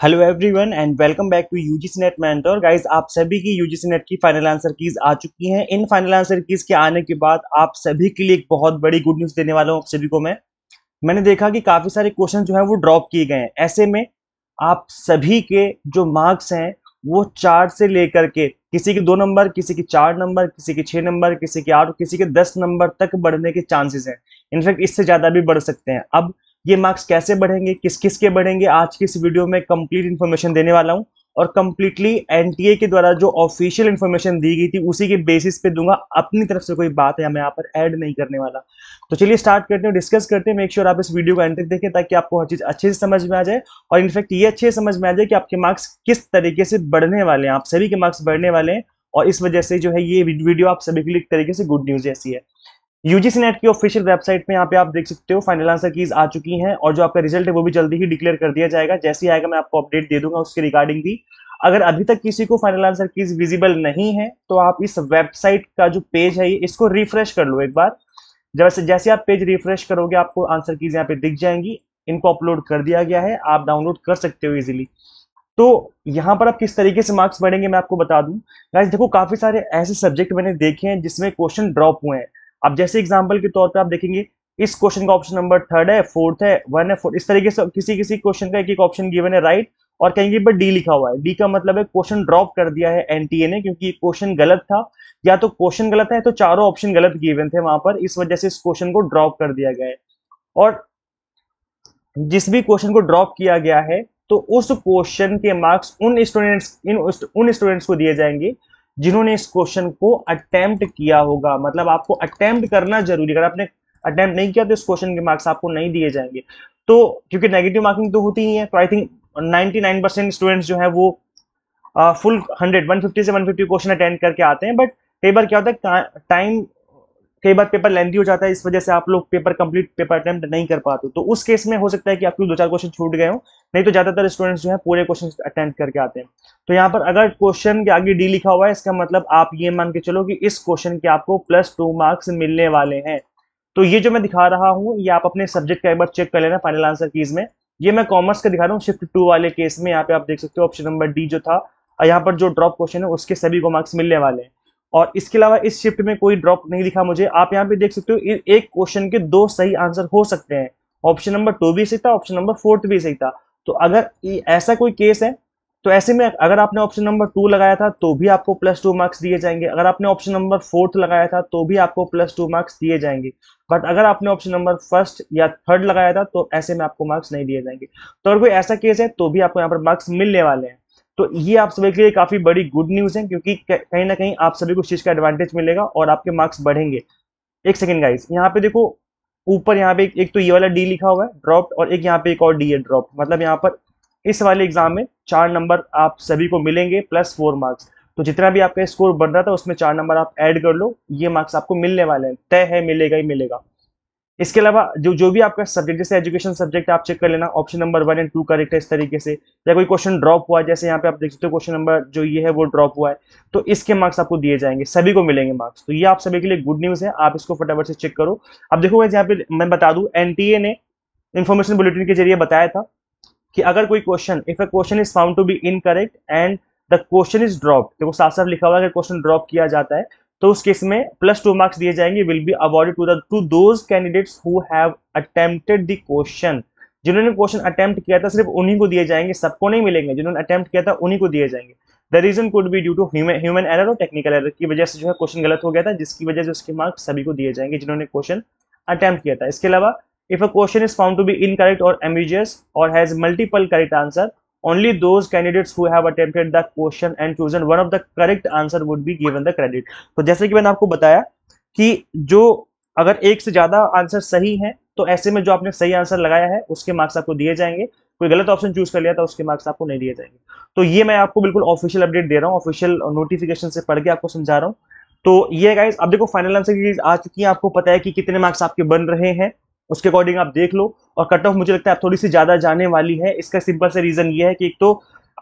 Hello everyone and welcome back to UGC NET mentor guys आप सभी की UGC NET की फाइनल आंसर कीज आ चुकी हैं। इन फाइनल आंसर कीज के आने के बाद आप सभी के लिए एक बहुत बड़ी गुड न्यूज़ देने वाला हूँ सभी को मैं। मैंने देखा कि काफ़ी सारे क्वेश्चन जो है वो ड्रॉप किए गए हैं। ऐसे में आप सभी के जो मार्क्स हैं, वो चार से लेकर के किसी के दो नंबर किसी के चार नंबर किसी के छह नंबर किसी के आठ, किसी के दस नंबर तक बढ़ने के चांसेस हैं। इनफैक्ट इससे ज़्यादा भी बढ़ सकते हैं। अब ये मार्क्स कैसे बढ़ेंगे, किस किस के बढ़ेंगे, आज की इस वीडियो में कंप्लीट इन्फॉर्मेशन देने वाला हूँ और कंप्लीटली एनटीए के द्वारा जो ऑफिशियल इन्फॉर्मेशन दी गई थी, उसी के बेसिस पे दूँगा। अपनी तरफ़ से कोई बात है मैं यहाँ पर ऐड नहीं करने वाला। तो चलिए स्टार्ट करते हैं डिस्कस करते हैं मेक श्योर sure आप इस वीडियो को एंटर देखें ताकि आपको हर चीज़ अच्छे से समझ में आ जाए और इनफैक्ट ये अच्छे से समझ में आ जाए कि आपके मार्क्स किस तरीके से बढ़ने वाले हैं। आप सभी के मार्क्स बढ़ने वाले हैं और इस वजह से जो है ये वीडियो आप सभी के लिए एक तरीके से गुड न्यूज़ ऐसी है। यूजीसी नेट की ऑफिशियल वेबसाइट पे यहाँ पे आप देख सकते हो फाइनल आंसर कीज आ चुकी हैं और जो आपका रिज़ल्ट है वो भी जल्दी ही डिक्लेयर कर दिया जाएगा। जैसे ही आएगा मैं आपको अपडेट दे दूँगा उसके रिगार्डिंग भी। अगर अभी तक किसी को फाइनल आंसर कीज विजिबल नहीं है तो आप इस वेबसाइट का जो पेज है इसको रिफ्रेश कर लो एक बार। जैसे जैसे आप पेज रिफ्रेश करोगे, आपको आंसर कीज यहाँ पे दिख जाएँगी। इनको अपलोड कर दिया गया है, आप डाउनलोड कर सकते हो इजिली तो यहाँ पर आप किस तरीके से मार्क्स बढ़ेंगे मैं आपको बता दूँ। देखो, काफ़ी सारे ऐसे सब्जेक्ट मैंने देखे हैं जिसमें क्वेश्चन ड्रॉप हुए हैं। अब जैसे एग्ज़ाम्पल के तौर पर आप देखेंगे, इस क्वेश्चन का ऑप्शन नंबर थर्ड है फोर्थ है वन है फोर्थ इस तरीके से किसी किसी क्वेश्चन का एक एक ऑप्शन गिवन है राइट और कहीं पर डी लिखा हुआ है। डी का मतलब है क्वेश्चन ड्रॉप कर दिया है एनटीए ने, क्योंकि क्वेश्चन गलत था। या तो क्वेश्चन गलत है तो चारों ऑप्शन गलत गिवन थे वहाँ पर। इस वजह से इस क्वेश्चन को ड्रॉप कर दिया गया है। और जिस भी क्वेश्चन को ड्रॉप किया गया है तो उस क्वेश्चन के मार्क्स उन स्टूडेंट्स इन उन स्टूडेंट्स को दिए जाएँगे। जिन्होंने इस क्वेश्चन को अटेम्प्ट किया होगा। मतलब आपको अटेम्प्ट करना ज़रूरी अगर आपने अटेम्प्ट नहीं किया तो इस क्वेश्चन के मार्क्स आपको नहीं दिए जाएँगे। तो क्योंकि नेगेटिव मार्किंग तो होती ही है तो आई थिंक 99 परसेंट स्टूडेंट्स जो है वो फुल हंड्रेड वन फिफ्टी से वन फिफ्टी क्वेश्चन अटेंड करके आते हैं। बट कई बार क्या होता है टाइम कई बार पेपर लेंथी हो जाता है, इस वजह से आप लोग पेपर कंप्लीट पेपर अटेम्प्ट नहीं कर पाते तो उस केस में हो सकता है कि आपके दो चार क्वेश्चन छूट गए हो, नहीं तो ज़्यादातर स्टूडेंट्स जो है पूरे क्वेश्चन अटेंड करके आते हैं। तो यहाँ पर अगर क्वेश्चन के आगे डी लिखा हुआ है, इसका मतलब आप ये मान के चलो कि इस क्वेश्चन के आपको प्लस टू मार्क्स मिलने वाले हैं। तो ये जो मैं दिखा रहा हूँ, ये आप अपने सब्जेक्ट का एक बार चेक कर लेना फाइनल आंसर कीज में। ये मैं कॉमर्स का दिखा रहा हूँ शिफ्ट टू वाले केस में यहाँ पे आप देख सकते हो ऑप्शन नंबर डी जो था यहाँ पर जो ड्रॉप क्वेश्चन है, उसके सभी को मार्क्स मिलने वाले हैं। और इसके अलावा इस शिफ्ट में कोई ड्रॉप नहीं दिखा मुझे। आप यहाँ पे देख सकते हो एक क्वेश्चन के दो सही आंसर हो सकते हैं। ऑप्शन नंबर टू भी सही था ऑप्शन नंबर फोर्थ भी सही था। तो अगर ऐसा कोई केस है तो ऐसे में अगर आपने ऑप्शन नंबर टू लगाया था तो भी आपको प्लस टू मार्क्स दिए जाएँगे। अगर आपने ऑप्शन नंबर फोर्थ लगाया था तो भी आपको प्लस टू मार्क्स दिए जाएँगे। बट अगर आपने ऑप्शन नंबर फ़र्स्ट या थर्ड लगाया था तो ऐसे में आपको मार्क्स नहीं दिए जाएँगे। तो अगर कोई ऐसा केस है तो भी आपको यहाँ पर मार्क्स मिलने वाले हैं। तो ये आप सभी के लिए काफ़ी बड़ी गुड न्यूज़ है क्योंकि कहीं ना कहीं आप सभी को चीज़ का एडवांटेज मिलेगा और आपके मार्क्स बढ़ेंगे। एक सेकेंड गाइस यहाँ पे देखो ऊपर यहाँ पे एक, तो ये वाला डी लिखा हुआ है ड्रॉप और एक यहाँ पे एक और डी है ड्रॉप मतलब यहाँ पर इस वाले एग्ज़ाम में चार नंबर आप सभी को मिलेंगे प्लस फोर मार्क्स तो जितना भी आपका स्कोर बढ़ रहा था उसमें चार नंबर आप ऐड कर लो ये मार्क्स आपको मिलने वाले हैं। तय है मिलेगा ही मिलेगा। इसके अलावा जो जो भी आपका सब्जेक्ट जैसे एजुकेशन सब्जेक्ट आप चेक कर लेना। Option number one and two correct है इस तरीके से। या कोई क्वेश्चन ड्रॉप हुआ जैसे यहाँ पे आप देख सकते हो क्वेश्चन नंबर जो ये है, वो ड्रॉप हुआ है। तो इसके मार्क्स आपको दिए जाएँगे। सभी को मिलेंगे मार्क्स तो ये आप सभी के लिए गुड न्यूज़ है। आप इसको फटाफट से चेक करो। अब देखो यहाँ पे मैं बता दू एनटीए ने इन्फॉर्मेशन बुलेटिन के ज़रिए बताया था कि अगर कोई question if a question is found to be incorrect and the question is drop देखो साफ़ साफ़ लिखा हुआ है क्वेश्चन ड्रॉप किया जाता है तो उस केस में प्लस टू मार्क्स दिए जाएँगे will be awarded to the to those candidates who have attempted the question जिन्होंने क्वेश्चन अटेम्प्ट किया था, सिर्फ़ उन्हीं को दिए जाएँगे, सबको नहीं मिलेंगे। जिन्होंने अटेम्प्ट किया था, उन्हीं को दिए जाएँगे। The reason could be due to human error और टेक्निकल एरर की वजह से जो है क्वेश्चन गलत हो गया था, जिसकी वजह से उसके मार्क्स सभी को दिए जाएँगे जिन्होंने क्वेश्चन अटेम्प्ट किया था। इसके अलावा if a question is found to be incorrect और एम्बिजियस और has multiple correct answer only those candidates who have attempted the question and chosen, one of the correct answer would be given the credit. तो जैसे कि मैंने आपको बताया कि जो अगर एक से ज़्यादा आंसर सही है तो ऐसे में जो आपने सही आंसर लगाया है, उसके मार्क्स आपको दिए जाएँगे। कोई गलत ऑप्शन चूज़ कर लिया था, उसके मार्क्स आपको नहीं दिए जाएँगे। तो ये मैं आपको बिल्कुल ऑफिशियल अपडेट दे रहा हूँ ऑफिशियल नोटिफिकेशन से पढ़ के आपको समझा रहा हूँ। तो ये गाइस अब देखो फाइनल आंसर की आ चुकी है, आपको पता है कि कितने मार्क्स आपके बन रहे हैं। उसके अकॉर्डिंग आप देख लो, और कट ऑफ़ मुझे लगता है आप थोड़ी सी ज़्यादा जाने वाली है। इसका सिंपल से रीजन ये है कि एक तो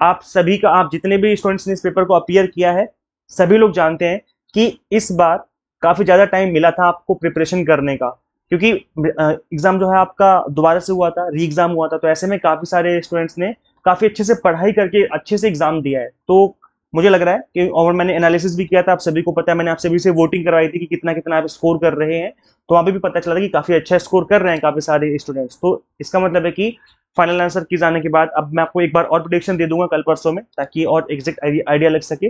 आप सभी का, आप जितने भी स्टूडेंट्स ने इस पेपर को अपियर किया है, सभी लोग जानते हैं कि इस बार काफ़ी ज़्यादा टाइम मिला था आपको प्रिपरेशन करने का। क्योंकि एग्ज़ाम जो है आपका दोबारा से हुआ था री एग्ज़ाम हुआ था तो ऐसे में काफ़ी सारे स्टूडेंट्स ने काफ़ी अच्छे से पढ़ाई करके अच्छे से एग्ज़ाम दिया है। तो मुझे लग रहा है कि और मैंने एनालिसिस भी किया था, आप सभी को पता है, मैंने आप सभी से वोटिंग करवाई थी कि कितना कितना आप स्कोर कर रहे हैं। तो वहाँ पे भी पता चला था कि काफ़ी अच्छा स्कोर कर रहे हैं काफ़ी सारे स्टूडेंट्स तो इसका मतलब है कि फाइनल आंसर की जाने के बाद अब मैं आपको एक बार और प्रोडिक्शन दे दूँगा कल परसों में, ताकि और एग्जैक्ट आइडिया लग सके।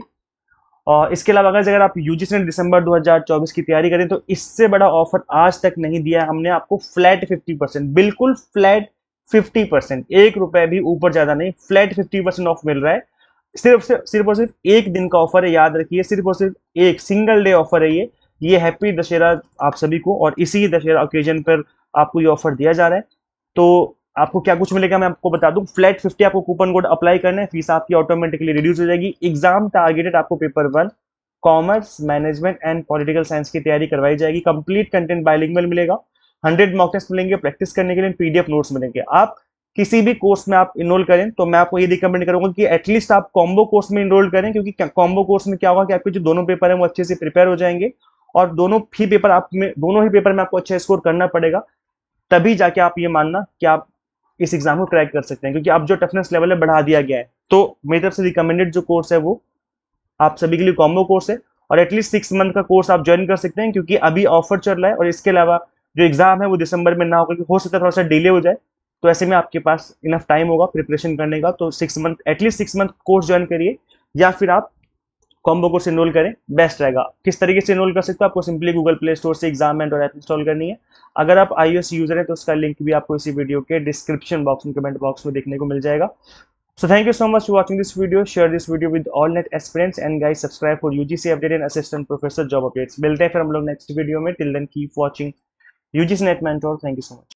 और इसके अलावा अगर अगर आप यूजीसी ने दिसंबर 2024 की तैयारी करें तो इससे बड़ा ऑफ़र आज तक नहीं दिया हमने आपको फ्लैट 50 परसेंट बिल्कुल फ्लैट 50 परसेंट एक रुपए भी ऊपर ज़्यादा नहीं फ्लैट 50 परसेंट ऑफ़ मिल रहा है। सिर्फ़ सिर्फ़ और सिर्फ़ एक दिन का ऑफ़र है, याद रखिए, सिर्फ़ और सिर्फ़ एक सिंगल डे ऑफ़र है ये। ये हैप्पी दशहरा आप सभी को और इसी दशहरा ओकेजन पर आपको ये ऑफ़र दिया जा रहा है। तो आपको क्या कुछ मिलेगा मैं आपको बता दूँ फ्लैट फिफ्टी आपको कूपन कोड अप्लाई करना है फ़ीस आपकी ऑटोमेटिकली रिड्यूस हो जाएगी। एग्ज़ाम टारगेटेड आपको paper one commerce management and political science की तैयारी करवाई जाएगी। कंप्लीट कंटेंट बायलिंगुअल मिलेगा। हंड्रेड मॉक टेस्ट मिलेंगे प्रैक्टिस करने के लिए पीडीएफ नोट्स मिलेंगे। आप किसी भी कोर्स में आप इनरोल करें तो मैं आपको ये रिकमेंड करूँगा कि एटलीस्ट आप कॉम्बो कोर्स में इनरोल करें, क्योंकि कॉम्बो कोर्स में क्या होगा कि आपके जो दोनों पेपर हैं वो अच्छे से प्रिपेयर हो जाएँगे और दोनों ही पेपर आप में, दोनों ही पेपर में आपको अच्छा स्कोर करना पड़ेगा, तभी जाके आप ये मानना कि आप इस एग्ज़ाम को क्रैक कर सकते हैं, क्योंकि अब जो टफनेस लेवल है बढ़ा दिया गया है। तो मेरी तरफ़ से रिकमेंडेड जो कोर्स है वो आप सभी के लिए कॉम्बो कोर्स है और एटलीस्ट सिक्स मंथ का कोर्स आप ज्वाइन कर सकते हैं, क्योंकि अभी ऑफ़र चल रहा है और इसके अलावा जो एग्ज़ाम है वो दिसंबर में ना होगा हो सकता है थोड़ा सा डिले हो जाए। तो ऐसे में आपके पास इनफ टाइम होगा प्रिपरेशन करने का तो six month at least six month course join करिए, या फिर आप कॉम्बो कोर्स इनरोल करें बेस्ट रहेगा किस तरीके से इनरोल कर सकते हो, आपको सिंपली गूगल प्ले स्टोर से एग्ज़ाम एंड और ऐप इंस्टॉल करनी है अगर आप आईओएस यूज़र है तो उसका लिंक भी आपको इसी वीडियो के डिस्क्रिप्शन बॉक्स में कमेंट बॉक्स में देखने को मिल जाएगा thank you so much for watching this video. Share this video with all net aspirants and guys, subscribe for UGC update and assistant professor job updates. मिलते हैं फिर हम लोग नेक्स्ट वीडियो में till then keep watching UGC NET mentor. Thank you so much.